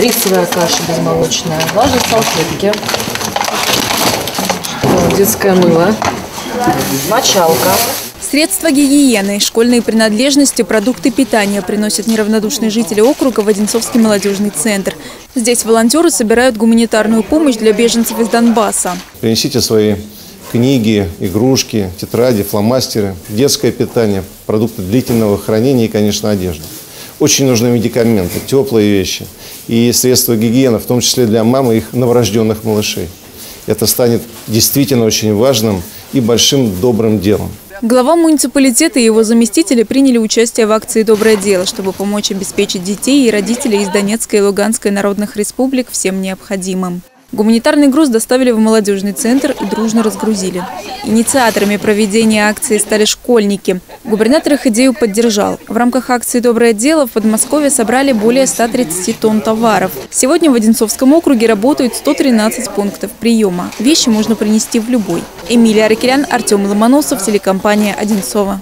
рисовая каша безмолочная, влажные салфетки, детское мыло, мочалка. Средства гигиены, школьные принадлежности, продукты питания приносят неравнодушные жители округа в Одинцовский молодежный центр. Здесь волонтеры собирают гуманитарную помощь для беженцев из Донбасса. Принесите свои книги, игрушки, тетради, фломастеры, детское питание, продукты длительного хранения и, конечно, одежду. Очень нужны медикаменты, теплые вещи и средства гигиены, в том числе для мам и их новорожденных малышей. Это станет действительно очень важным и большим добрым делом. Глава муниципалитета и его заместители приняли участие в акции «Доброе дело», чтобы помочь обеспечить детей и родителей из Донецкой и Луганской народных республик всем необходимым. Гуманитарный груз доставили в молодежный центр и дружно разгрузили. Инициаторами проведения акции стали школьники. Губернатор их идею поддержал. В рамках акции «Доброе дело» в Подмосковье собрали более 130 тонн товаров. Сегодня в Одинцовском округе работают 113 пунктов приема. Вещи можно принести в любой. Эмилия Аракелян, Артем Ломоносов, телекомпания «Одинцова».